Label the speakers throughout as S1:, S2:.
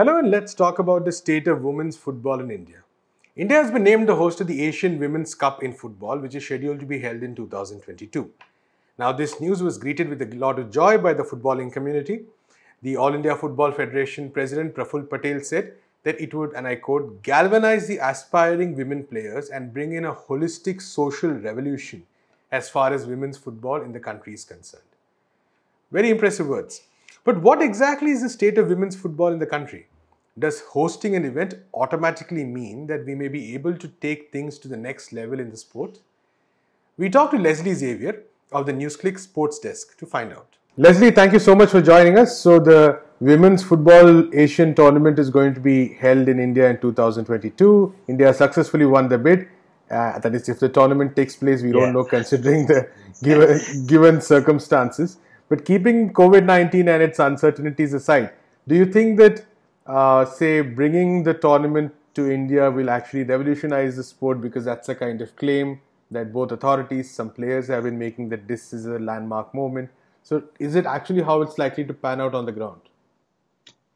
S1: Hello, and let's talk about the state of women's football in India. India has been named the host of the Asian Women's Cup in football, which is scheduled to be held in 2022. Now, this news was greeted with a lot of joy by the footballing community. The All India Football Federation President Praful Patel said that it would, and I quote, galvanize the aspiring women players and bring in a holistic social revolution as far as women's football in the country is concerned. Very impressive words. But what exactly is the state of women's football in the country? Does hosting an event automatically mean that we may be able to take things to the next level in the sport? We talked to Leslie Xavier of the NewsClick Sports Desk to find out. Leslie, thank you so much for joining us. So, the Women's Football Asian Tournament is going to be held in India in 2022. India successfully won the bid. Uh, that is, if the tournament takes place, we yeah. don't know considering the given, given circumstances. But keeping COVID 19 and its uncertainties aside, do you think that, uh, say, bringing the tournament to India will actually revolutionize the sport because that's a kind of claim that both authorities, some players have been making that this is a landmark moment. So, is it actually how it's likely to pan out on the ground?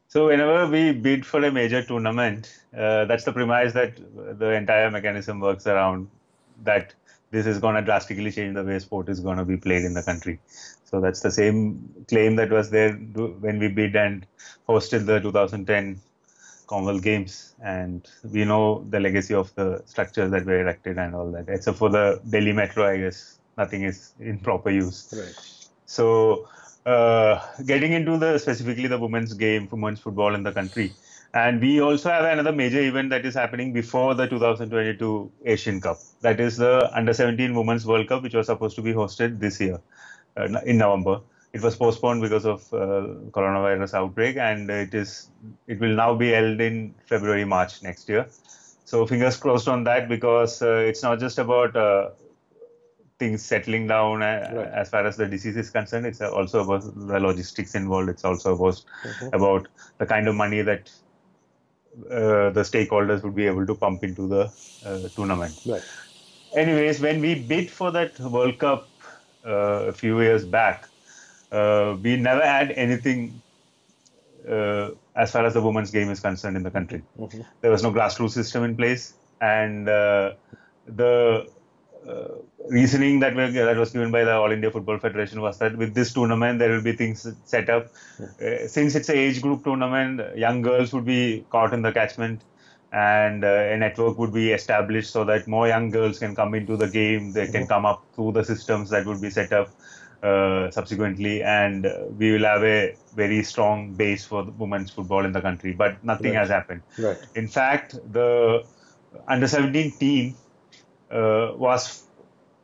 S2: So, whenever we bid for a major tournament, uh, that's the premise that the entire mechanism works around that this is going to drastically change the way sport is going to be played in the country. So that's the same claim that was there when we bid and hosted the 2010 Commonwealth Games, and we know the legacy of the structures that were erected and all that. Except for the Delhi Metro, I guess nothing is in proper use. Right. So, uh, getting into the specifically the women's game, women's football in the country, and we also have another major event that is happening before the 2022 Asian Cup. That is the Under 17 Women's World Cup, which was supposed to be hosted this year in November. It was postponed because of uh, coronavirus outbreak, and it is it will now be held in February March next year. So fingers crossed on that because uh, it's not just about uh, things settling down uh, right. as far as the disease is concerned. It's also about the logistics involved. It's also about mm-hmm. about the kind of money that uh, the stakeholders would be able to pump into the uh, tournament. Right. Anyways, when we bid for that World Cup uh, a few years back, uh, we never had anything uh, as far as the women's game is concerned in the country. Mm-hmm. There was no grassroots system in place, and uh, the uh, reasoning that, were, that was given by the All India Football Federation was that with this tournament there will be things set up. Uh, since it's an age group tournament, young girls would be caught in the catchment and uh, a network would be established so that more young girls can come into the game. They can mm-hmm. come up through the systems that would be set up uh, subsequently, and uh, we will have a very strong base for women's football in the country. But nothing right. has happened. Right. In fact, the under 17 team uh, was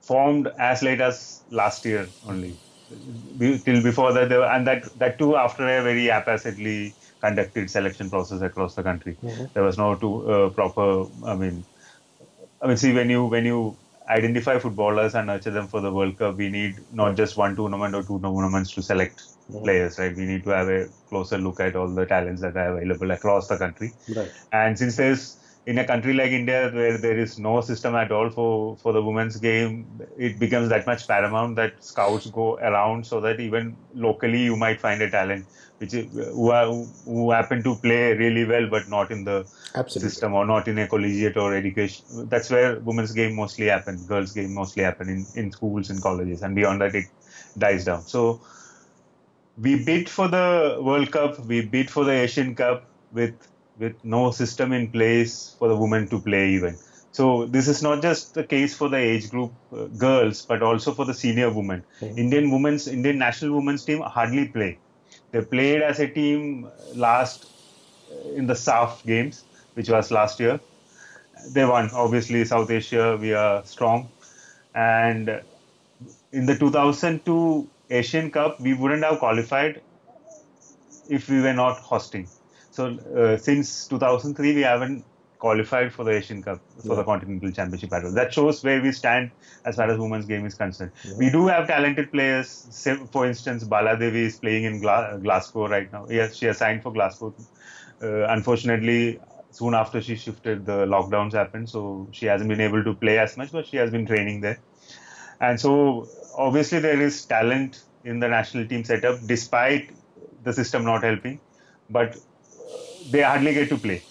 S2: formed as late as last year only. Till before that, were, and that that too after a very haphazardly conducted selection process across the country. Mm-hmm. There was no too, uh, proper. I mean, I mean, see when you when you identify footballers and nurture them for the World Cup, we need not just one tournament or two tournaments to select mm-hmm. players, right? We need to have a closer look at all the talents that are available across the country. Right. And since there's in a country like India where there is no system at all for, for the women's game, it becomes that much paramount that scouts go around so that even locally you might find a talent which is, who, are, who happen to play really well but not in the Absolutely. system or not in a collegiate or education. That's where women's game mostly happens, girls' game mostly happen in, in schools and colleges, and beyond that it dies down. So we bid for the World Cup, we bid for the Asian Cup with with no system in place for the women to play even. So this is not just the case for the age group uh, girls, but also for the senior women. Mm-hmm. Indian women's Indian national women's team hardly play. They played as a team last uh, in the SAF games, which was last year. They won. Obviously, South Asia we are strong, and in the 2002 Asian Cup we wouldn't have qualified if we were not hosting. So uh, since 2003, we haven't qualified for the Asian Cup for yeah. the Continental Championship at all. That shows where we stand as far as women's game is concerned. Yeah. We do have talented players. For instance, Bala Devi is playing in Gla- Glasgow right now. Yes, she has signed for Glasgow. Uh, unfortunately, soon after she shifted, the lockdowns happened, so she hasn't been able to play as much, but she has been training there. And so, obviously, there is talent in the national team setup, despite the system not helping. But they hardly get to play.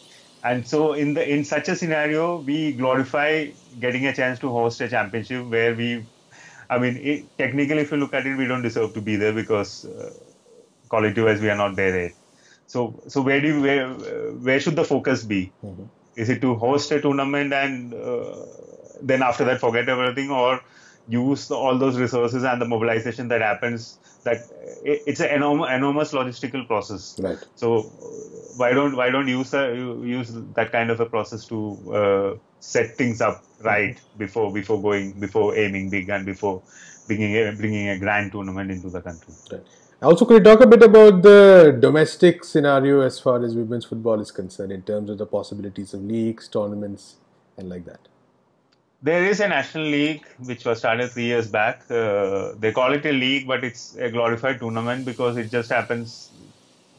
S2: And so in the in such a scenario, we glorify getting a chance to host a championship where we, I mean, it, technically, if you look at it, we don't deserve to be there because uh, quality-wise, we are not there yet. So, so where do you, where where should the focus be? Mm-hmm. Is it to host a tournament and uh, then after that forget everything, or use all those resources and the mobilization that happens that it's an enormous, enormous logistical process
S1: right
S2: so why don't why don't use that use that kind of a process to uh, set things up right mm-hmm. before before going before aiming big and before bringing a, bringing a grand tournament into the country
S1: right. Also, could you talk a bit about the domestic scenario as far as women's football is concerned in terms of the possibilities of leagues, tournaments, and like that?
S2: There is a national league which was started three years back. Uh, they call it a league, but it's a glorified tournament because it just happens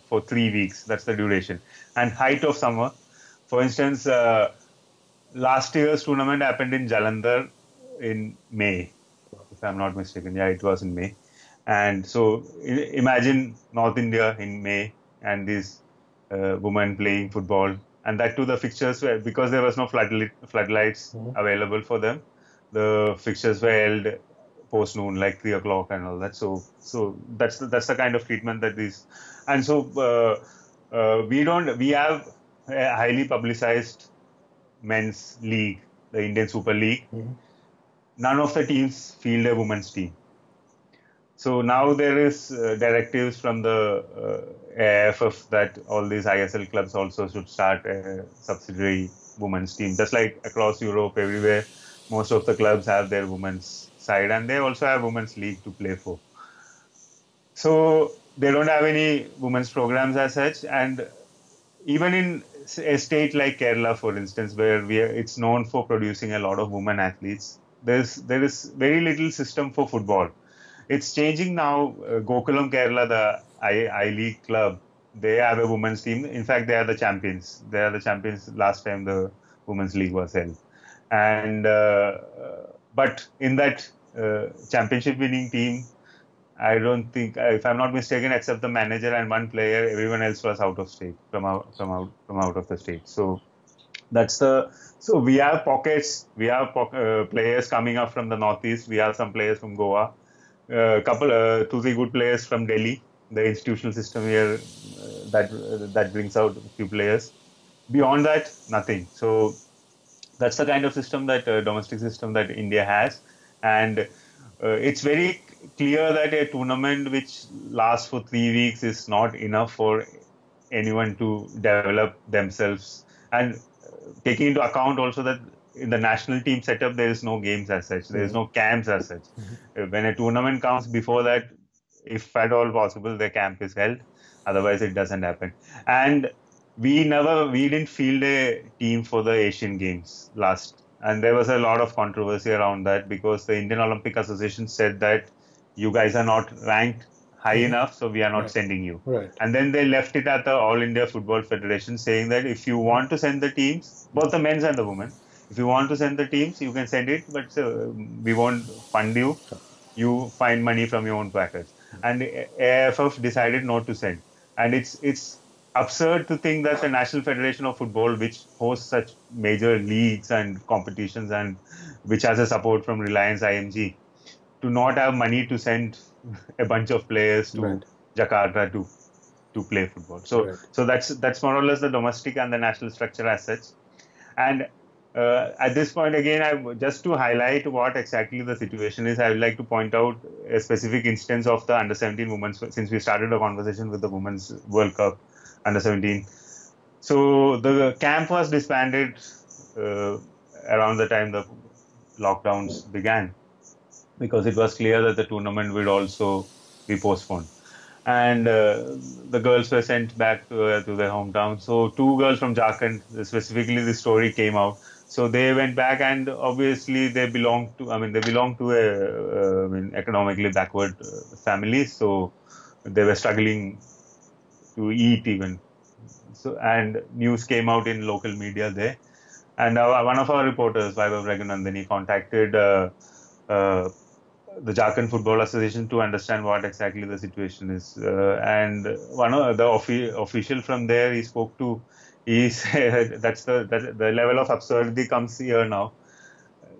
S2: for three weeks. That's the duration. And height of summer. For instance, uh, last year's tournament happened in Jalandhar in May, if I'm not mistaken. Yeah, it was in May. And so imagine North India in May and these uh, women playing football and that too the fixtures were because there was no floodlight, floodlights mm-hmm. available for them. The fixtures were held post noon, like three o'clock and all that. So, so that's the, that's the kind of treatment that these, and so uh, uh, we don't we have a highly publicized men's league, the Indian Super League. Mm-hmm. None of the teams field a women's team. So now there is uh, directives from the uh, AIFF that all these ISL clubs also should start a subsidiary women's team, just like across Europe, everywhere. Most of the clubs have their women's side, and they also have women's league to play for. So they don't have any women's programs as such, and even in a state like Kerala, for instance, where we are, it's known for producing a lot of women athletes, there's there is very little system for football it's changing now. Uh, Gokulam Kerala, the I, I League club, they have a women's team. In fact, they are the champions. They are the champions last time the women's league was held. And uh, but in that uh, championship winning team, I don't think, if I'm not mistaken, except the manager and one player, everyone else was out of state from out from out from out of the state. So that's the so we have pockets. We have po- uh, players coming up from the northeast. We have some players from Goa a couple, uh, two, three good players from Delhi. The institutional system here uh, that uh, that brings out a few players. Beyond that, nothing. So that's the kind of system that uh, domestic system that India has, and uh, it's very clear that a tournament which lasts for three weeks is not enough for anyone to develop themselves and taking into account also that in the national team setup, there is no games as such. There is mm-hmm. no camps as such. Mm-hmm. When a tournament comes before that, if at all possible, the camp is held. Otherwise, it doesn't happen. And we never, we didn't field a team for the Asian Games last. And there was a lot of controversy around that because the Indian Olympic Association said that you guys are not ranked high mm-hmm. enough, so we are not
S1: right.
S2: sending you.
S1: Right.
S2: And then they left it at the All India Football Federation, saying that if you want to send the teams, both the men's and the women, if you want to send the teams, you can send it, but uh, we won't fund you. You find money from your own pockets. And AIFF decided not to send. And it's it's absurd to think that the National Federation of Football, which hosts such major leagues and competitions and which has a support from Reliance IMG, to not have money to send a bunch of players to right. Jakarta to to play football. So right. so that's that's more or less the domestic and the national structure as such. And uh, at this point, again, I, just to highlight what exactly the situation is, I would like to point out a specific instance of the under 17 women's, since we started a conversation with the Women's World Cup under 17. So the camp was disbanded uh, around the time the lockdowns began because it was clear that the tournament would also be postponed. And uh, the girls were sent back to, uh, to their hometown. So, two girls from Jharkhand, specifically, the story came out so they went back, and obviously they belong to. I mean, they belong to a uh, I mean, economically backward uh, family, so they were struggling to eat even. So and news came out in local media there, and uh, one of our reporters, Vaibhav Raghunandani, contacted uh, the Jharkhand Football Association to understand what exactly the situation is. Uh, and one of the offi- official from there, he spoke to, he said that's the that, the level of absurdity comes here now.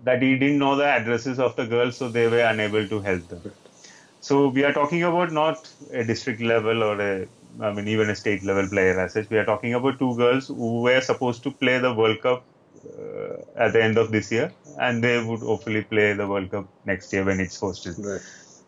S2: That he didn't know the addresses of the girls, so they were unable to help them. So we are talking about not a district level or a, I mean, even a state level player as such. We are talking about two girls who were supposed to play the World Cup uh, at the end of this year, and they would hopefully play the World Cup next year when it's hosted.
S1: Right.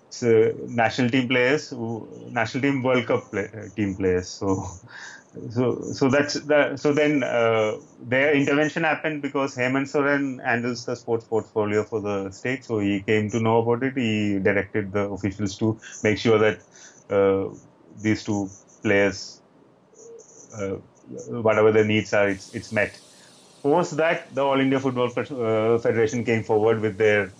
S2: So national team players, who, national team World Cup play, team players. So, so, so that's the. So then uh, their intervention happened because Hemant Soren handles the sports portfolio for the state. So he came to know about it. He directed the officials to make sure that uh, these two players, uh, whatever their needs are, it's, it's met post that, the All India Football uh, Federation came forward with their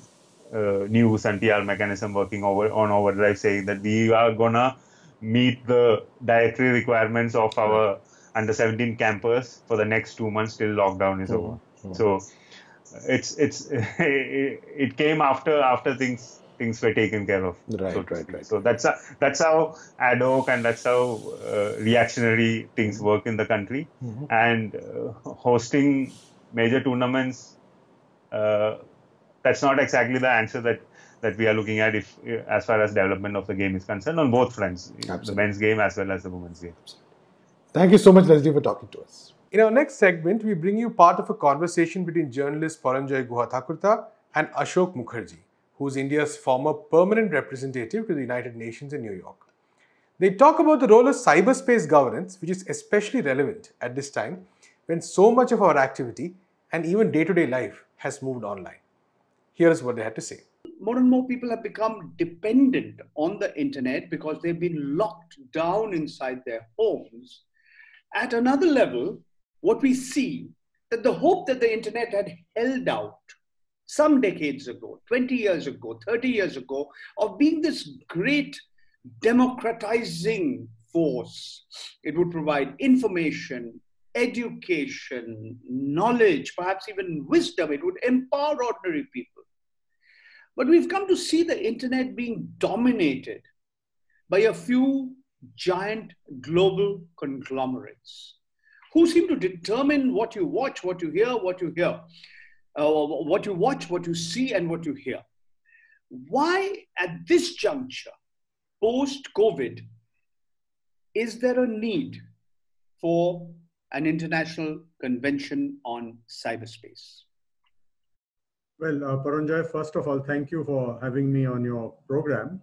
S2: uh, new PR mechanism working over on overdrive, saying that we are gonna meet the dietary requirements of our under 17 campers for the next two months till lockdown is over. Mm-hmm. So it's it's it came after after things things were taken care of.
S1: Right, so, right, right.
S2: So that's a, that's how ad hoc and that's how uh, reactionary things work in the country. Mm-hmm. And uh, hosting major tournaments, uh, that's not exactly the answer that that we are looking at if eh, as far as development of the game is concerned on both fronts, eh, Absolutely. the men's game as well as the women's game.
S1: Thank you so much, Leslie, for talking to us. In our next segment, we bring you part of a conversation between journalist Paranjoy Guhathakurta and Ashok Mukherjee who's India's former permanent representative to the United Nations in New York. They talk about the role of cyberspace governance, which is especially relevant at this time when so much of our activity and even day to day life has moved online. Here's what they had to say.
S3: More and more people have become dependent on the internet because they've been locked down inside their homes. At another level, what we see that the hope that the internet had held out some decades ago, 20 years ago, 30 years ago, of being this great democratizing force. It would provide information, education, knowledge, perhaps even wisdom. It would empower ordinary people. But we've come to see the internet being dominated by a few giant global conglomerates who seem to determine what you watch, what you hear, what you hear uh, what you watch, what you see, and what you hear. Why, at this juncture, post COVID, is there a need for an international convention on cyberspace?
S4: Well, uh, Paranjoy, first of all, thank you for having me on your program.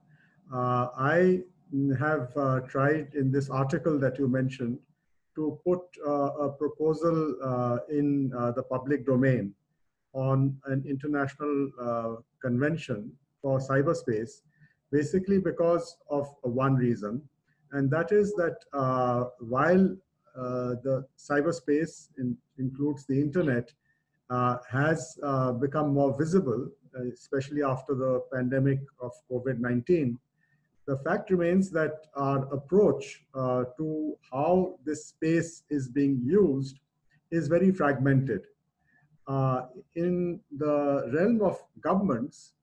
S4: Uh, I have uh, tried in this article that you mentioned to put uh, a proposal uh, in uh, the public domain on an international uh, convention for cyberspace, basically because of one reason, and that is that while the cyberspace in, includes the internet, has uh, become more visible, especially after the pandemic of COVID-19, the fact remains that our approach uh, to how this space is being used is very fragmented. Uh, in the realm of governments,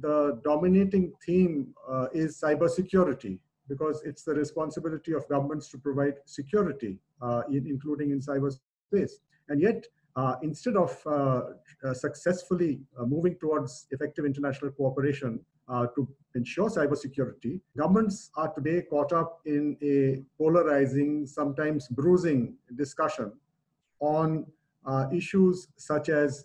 S4: the dominating theme uh, is cybersecurity because it's the responsibility of governments to provide security, uh, in, including in cyberspace. And yet, uh, instead of uh, uh, successfully moving towards effective international cooperation to ensure cybersecurity, governments are today caught up in a polarizing, sometimes bruising discussion on uh, issues such as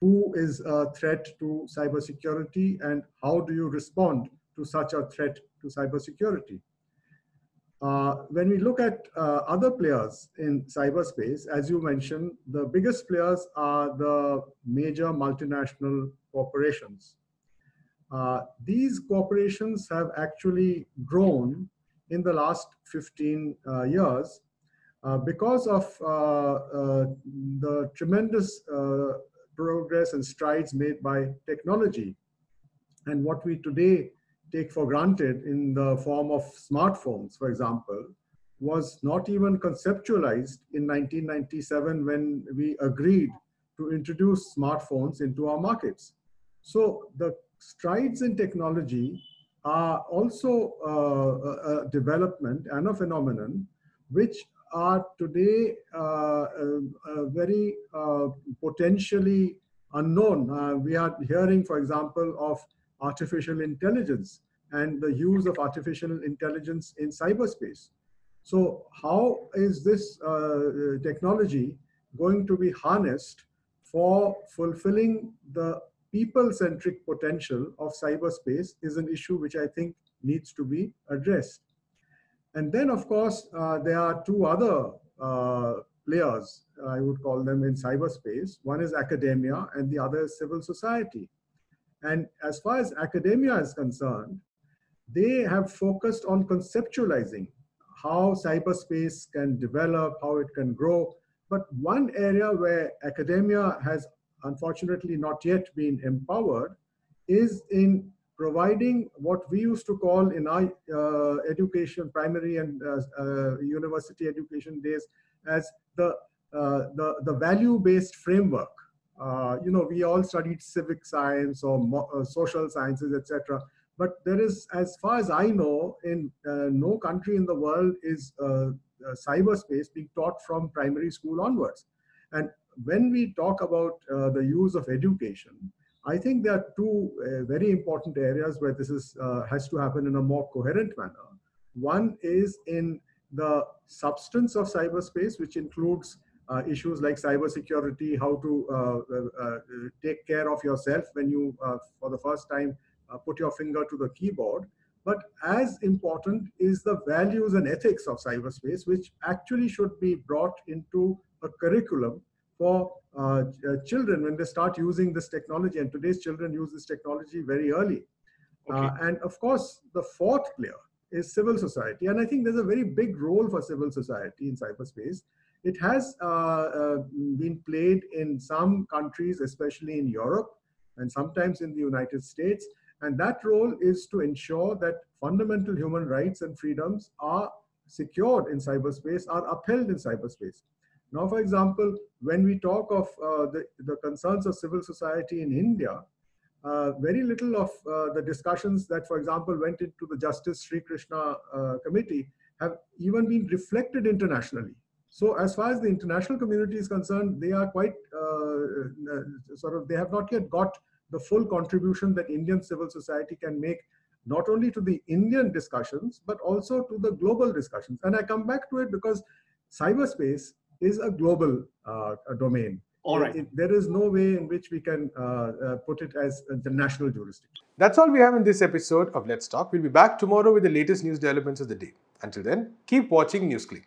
S4: who is a threat to cybersecurity and how do you respond to such a threat to cybersecurity. Uh, when we look at uh, other players in cyberspace, as you mentioned, the biggest players are the major multinational corporations. Uh, these corporations have actually grown in the last 15 uh, years uh, because of uh, uh, the tremendous progress and strides made by technology and what we today take for granted in the form of smartphones, for example, was not even conceptualized in 1997 when we agreed to introduce smartphones into our markets. So the strides in technology are also uh, a, development and a phenomenon which are today uh, uh, very uh, potentially unknown. Uh, we are hearing, for example, of artificial intelligence and the use of artificial intelligence in cyberspace. So how is this uh, technology going to be harnessed for fulfilling the people-centric potential of cyberspace is an issue which I think needs to be addressed. And then, of course, uh, there are two other uh, players, I would call them in cyberspace. One is academia and the other is civil society. And as far as academia is concerned, they have focused on conceptualizing how cyberspace can develop, how it can grow. But one area where academia has unfortunately not yet been empowered is in providing what we used to call in our uh, education, primary and uh, uh, university education days, as the uh, the, the value-based framework. Uh, you know, we all studied civic science or uh, social sciences, etc. But there is, as far as I know, in no country in the world is cyberspace being taught from primary school onwards. And when we talk about the use of education, I think there are two uh, very important areas where this is, uh, has to happen in a more coherent manner. One is in the substance of cyberspace, which includes uh, issues like cybersecurity, how to uh, uh, uh, take care of yourself when you, for the first time, put your finger to the keyboard. But as important is the values and ethics of cyberspace, which actually should be brought into a curriculum for uh, uh, children when they start using this technology. And today's children use this technology very early. Okay. Uh, and of course, the fourth player is civil society. And I think there's a very big role for civil society in cyberspace. It has uh, uh, been played in some countries, especially in Europe and sometimes in the United States. And that role is to ensure that fundamental human rights and freedoms are secured in cyberspace, are upheld in cyberspace. Now, for example, when we talk of uh, the, the concerns of civil society in India, uh, very little of uh, the discussions that, for example, went into the Justice Sri Krishna uh, committee have even been reflected internationally. So as far as the international community is concerned, they are quite uh, uh, sort of, they have not yet got the full contribution that Indian civil society can make not only to the Indian discussions, but also to the global discussions. And I come back to it because cyberspace is a global domain.
S3: All right.
S4: It, there is no way in which we can uh, uh, put it as the national jurisdiction.
S1: That's all we have in this episode of Let's Talk. We'll be back tomorrow with the latest news developments of the day. Until then, keep watching NewsClick.